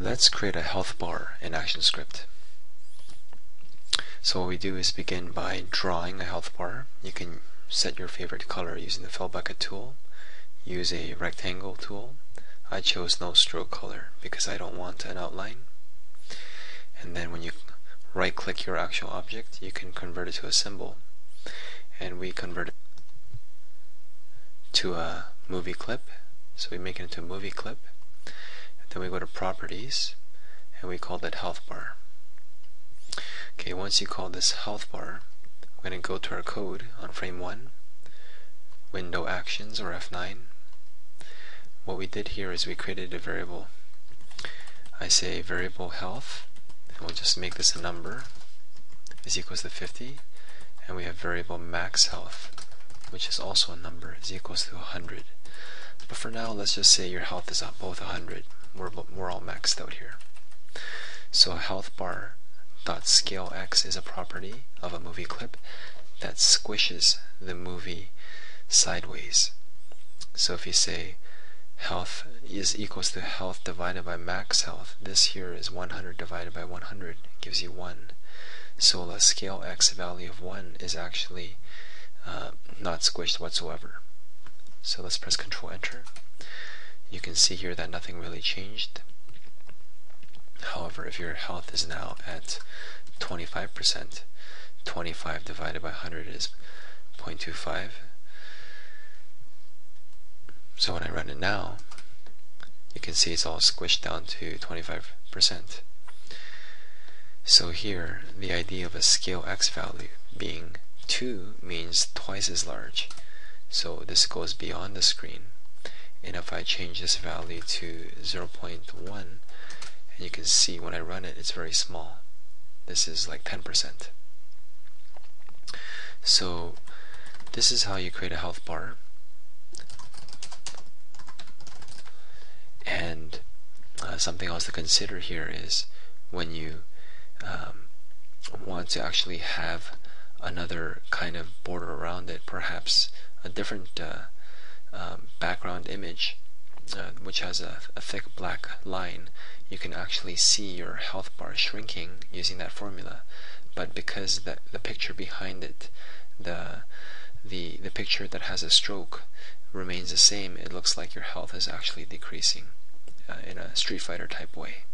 Let's create a health bar in ActionScript. So what we do is begin by drawing a health bar. You can set your favorite color using the fill bucket tool. Use a rectangle tool. I chose no stroke color because I don't want an outline. And then when you right click your actual object, you can convert it to a symbol. And we convert it to a movie clip. So we make it into a movie clip. Then we go to properties and we call that health bar. Okay, once you call this health bar, we're going to go to our code on frame 1, window actions or F9. What we did here is we created a variable. I say variable health, and we'll just make this a number, is equals to 50, and we have variable max health, which is also a number, is equals to 100. For now, let's just say your health is both 100 we're, we're all maxed out here. So health bar dot scale x is a property of a movie clip that squishes the movie sideways. So if you say health is equals to health divided by max health, this here is 100 divided by 100 gives you 1. So the scale x value of 1 is actually uh, not squished whatsoever. So let's press Control Enter you can see here that nothing really changed. However, if your health is now at 25%, 25 divided by 100 is 0.25. So when I run it now, you can see it's all squished down to 25%. So here, the idea of a scale x value being 2 means twice as large. So this goes beyond the screen. And if I change this value to 0.1 and you can see when I run it it's very small. This is like 10% so this is how you create a health bar. And uh, something else to consider here is when you um, want to actually have another kind of border around it perhaps a different uh, um, background image uh, which has a, a, thick black line you can actually see your health bar shrinking using that formula. But because the, the picture behind it the, the, the picture that has a stroke remains the same it looks like your health is actually decreasing uh, in a Street Fighter type way